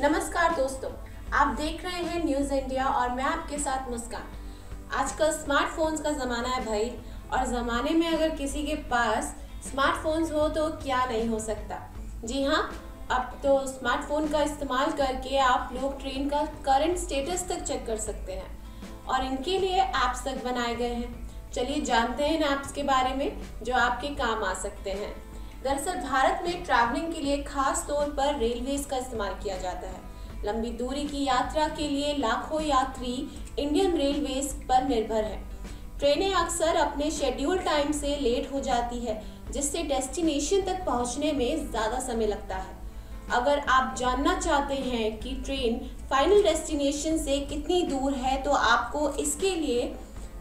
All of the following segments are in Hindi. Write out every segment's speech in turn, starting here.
नमस्कार दोस्तों, आप देख रहे हैं न्यूज़ इंडिया और मैं आपके साथ मुस्कान। आजकल स्मार्टफोन्स का ज़माना है भाई, और ज़माने में अगर किसी के पास स्मार्टफोन्स हो तो क्या नहीं हो सकता? जी हाँ अब तो स्मार्टफ़ोन का इस्तेमाल करके आप लोग ट्रेन का करंट स्टेटस तक चेक कर सकते हैं, और इनके लिए ऐप्स तक बनाए गए हैं। चलिए जानते हैं इन ऐप्स के बारे में, जो आपके काम आ सकते हैं। दरअसल भारत में ट्रैवलिंग के लिए खास तौर पर रेलवेज का इस्तेमाल किया जाता है। लंबी दूरी की यात्रा के लिए लाखों यात्री इंडियन रेलवेज पर निर्भर है। ट्रेनें अक्सर अपने शेड्यूल टाइम से लेट हो जाती है, जिससे डेस्टिनेशन तक पहुँचने में ज़्यादा समय लगता है। अगर आप जानना चाहते हैं कि ट्रेन फाइनल डेस्टिनेशन से कितनी दूर है तो आपको इसके लिए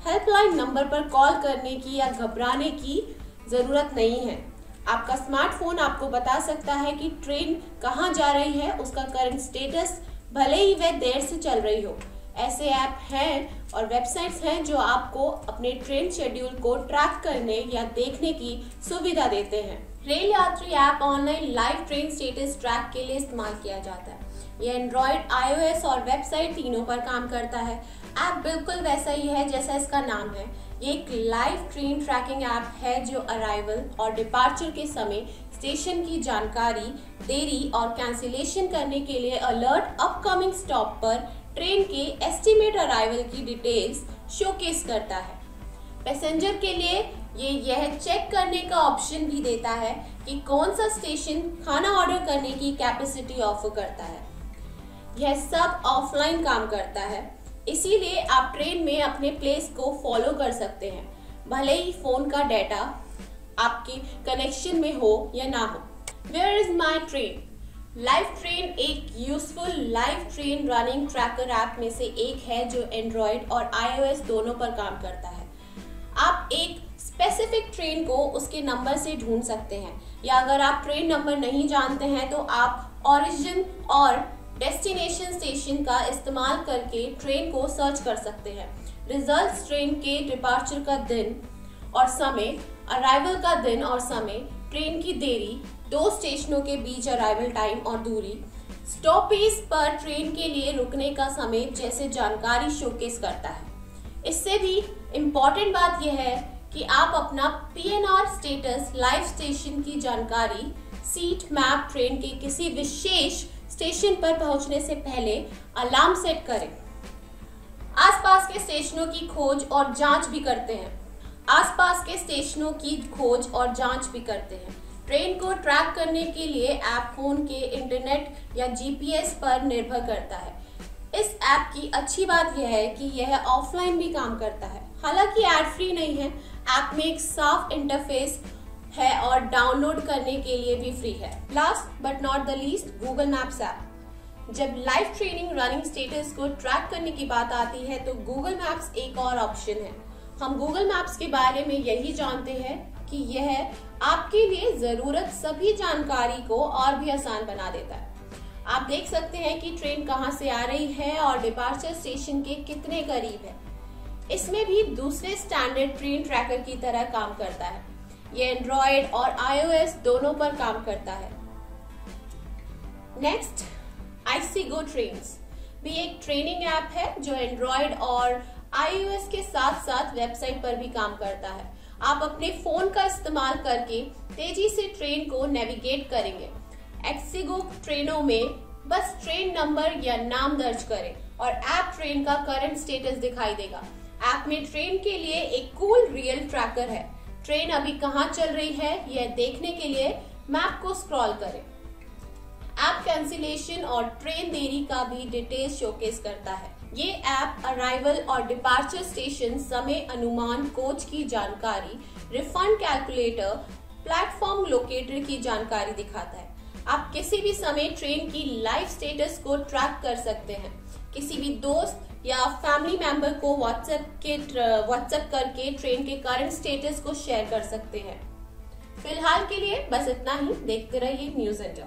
हेल्पलाइन नंबर पर कॉल करने की या घबराने की ज़रूरत नहीं है। आपका स्मार्टफ़ोन आपको बता सकता है कि ट्रेन कहाँ जा रही है, उसका करंट स्टेटस भले ही वह देर से चल रही हो। ऐसे ऐप हैं और वेबसाइट्स हैं जो आपको अपने ट्रेन शेड्यूल को ट्रैक करने या देखने की सुविधा देते हैं। Rail Yatri app online live train status track के लिए इस्तेमाल किया जाता है। यह एंड्रॉयड आईओएस और वेबसाइट तीनों पर काम करता है। ऐप बिल्कुल वैसा ही है जैसा इसका नाम है। ये एक लाइव ट्रेन ट्रैकिंग ऐप है जो अराइवल और डिपार्चर के समय स्टेशन की जानकारी देरी और कैंसिलेशन करने के लिए अलर्ट अपकमिंग स्टॉप पर ट्रेन के एस्टिमेट अराइवल की डिटेल्स शोकेस करता है। पैसेंजर के लिए ये यह चेक करने का ऑप्शन भी देता है कि कौन सा स्टेशन खाना ऑर्डर करने की कैपेसिटी ऑफ़र करता है। यह सब ऑफलाइन काम करता है। इसीलिए आप ट्रेन में अपने प्लेस को फॉलो कर सकते हैं। भले ही फ़ोन का डाटा आपके कनेक्शन में हो या ना हो। Where is my train live train एक useful live train running tracker app में से एक है जो एंड्रॉयड और आईओएस दोनों पर काम करता है। आप एक स्पेसिफिक ट्रेन को उसके नंबर से ढूंढ सकते हैं। या अगर आप ट्रेन नंबर नहीं जानते हैं तो आप ओरिजिन और डेस्टिनेशन स्टेशन का इस्तेमाल करके ट्रेन को सर्च कर सकते हैं। रिज़ल्ट ट्रेन के डिपार्चर का दिन और समय अराइवल का दिन और समय, ट्रेन की देरी, दो स्टेशनों के बीच अराइवल टाइम और दूरी स्टॉपेज पर ट्रेन के लिए रुकने का समय जैसे जानकारी शोकेस करता है। इससे भी इंपॉर्टेंट बात यह है कि आप अपना पीएनआर स्टेटस लाइव स्टेशन की जानकारी सीट मैप ट्रेन के किसी विशेष स्टेशन पर पहुँचने से पहले अलार्म सेट करें। आसपास के स्टेशनों की खोज और जाँच भी करते हैं। आसपास के स्टेशनों की खोज और जाँच भी करते हैं। ट्रेन को ट्रैक करने के लिए ऐप फ़ोन के इंटरनेट या जीपीएस पर निर्भर करता है। इस ऐप की अच्छी बात यह है कि यह ऑफलाइन भी काम करता है। हालाँकि एड फ्री नहीं है। ऐप में एक साफ़ इंटरफेस है और डाउनलोड करने के लिए भी फ्री है। Last but not the least Google maps app जब लाइव ट्रेनिंग रनिंग स्टेटस को ट्रैक करने की बात आती है तो गूगल मैप्स एक और ऑप्शन है। हम गूगल मैप्स के बारे में यही जानते हैं कि यह आपके लिए ज़रूरत सभी जानकारी को और भी आसान बना देता है। आप देख सकते हैं कि ट्रेन कहाँ से आ रही है और डिपार्चर स्टेशन के कितने करीब है। इसमें भी दूसरे स्टैंडर्ड ट्रेन ट्रैकर की तरह काम करता है। ये एंड्रॉयड और आईओएस दोनों पर काम करता है। नेक्स्ट आईसी गो ट्रेन भी एक ट्रेनिंग ऐप है जो एंड्रॉयड और आईओएस के साथ साथ वेबसाइट पर भी काम करता है। आप अपने फ़ोन का इस्तेमाल करके तेज़ी से ट्रेन को नेविगेट करेंगे। एक्सीगो ट्रेनों में बस ट्रेन नंबर या नाम दर्ज करें और ऐप ट्रेन का करंट स्टेटस दिखाई देगा। ऐप में ट्रेन के लिए एक कूल रियल ट्रैकर है। ट्रेन अभी कहाँ चल रही है, यह देखने के लिए मैप को स्क्रॉल करें। ऐप कैंसिलेशन और ट्रेन देरी का भी डिटेल शोकेस करता है। ये ऐप अराइवल और डिपार्चर स्टेशन समय अनुमान कोच की जानकारी रिफंड कैलकुलेटर प्लेटफॉर्म लोकेटर की जानकारी दिखाता है। आप किसी भी समय ट्रेन की लाइव स्टेटस को ट्रैक कर सकते हैं। किसी भी दोस्त या फैमिली मेंबर को व्हाट्सएप के व्हाट्सएप करके ट्रेन के करंट स्टेटस को शेयर कर सकते हैं। फ़िलहाल के लिए बस इतना ही। देखते रहिए न्यूज़ इंडिया